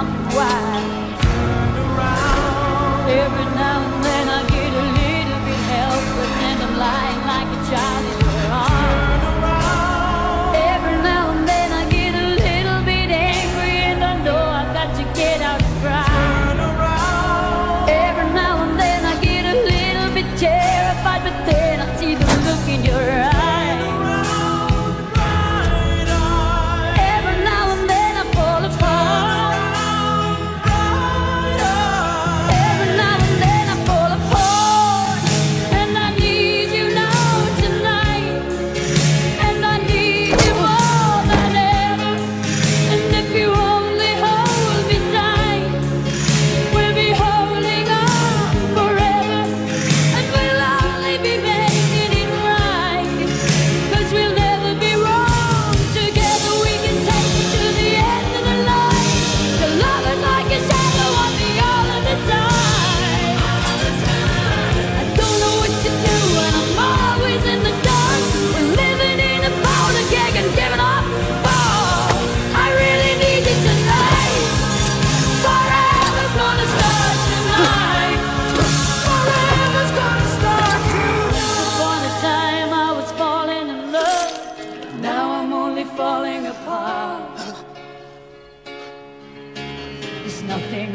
something wise. Every now and then.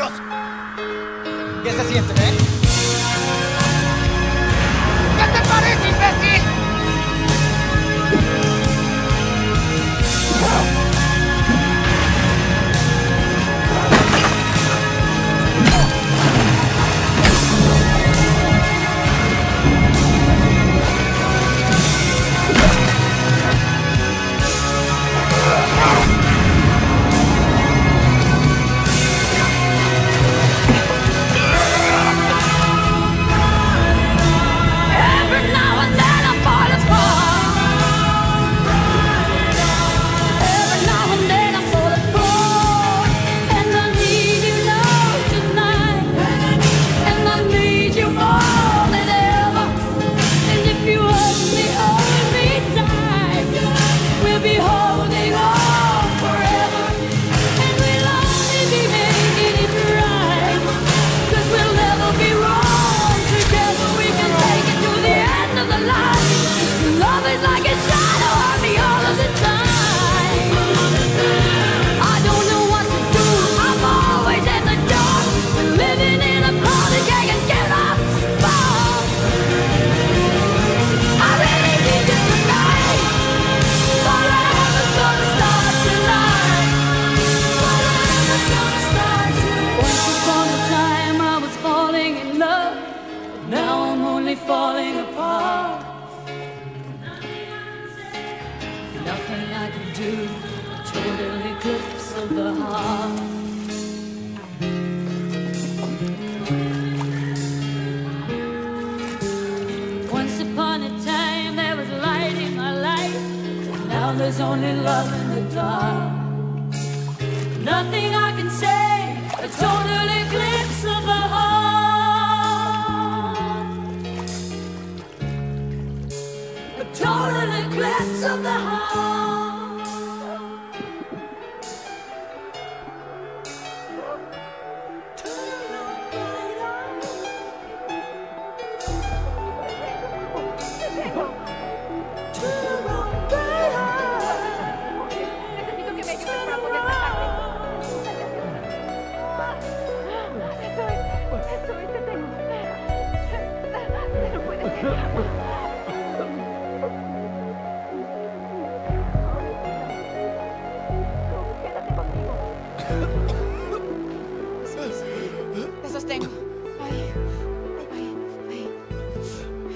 ¡Dios! ¿Qué se siente, eh? do. Total eclipse of the heart. Once upon a time there was light in my life. Now there's only love in the dark. Nothing I can say. Eso es. Te sostengo. Ay, ay.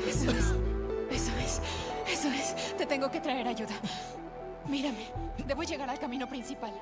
Eso es. Eso es. Eso es. Te tengo que traer ayuda. Mírame. Debo llegar al camino principal.